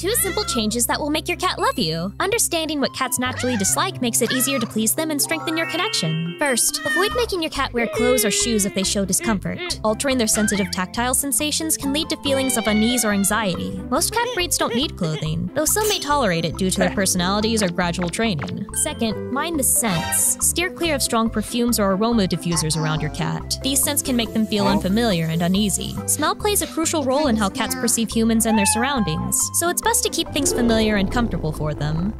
Two simple changes that will make your cat love you. Understanding what cats naturally dislike makes it easier to please them and strengthen your connection. First, avoid making your cat wear clothes or shoes if they show discomfort. Altering their sensitive tactile sensations can lead to feelings of unease or anxiety. Most cat breeds don't need clothing, though some may tolerate it due to their personalities or gradual training. Second, mind the scents. Steer clear of strong perfumes or aroma diffusers around your cat. These scents can make them feel unfamiliar and uneasy. Smell plays a crucial role in how cats perceive humans and their surroundings, so it's best to keep things familiar and comfortable for them.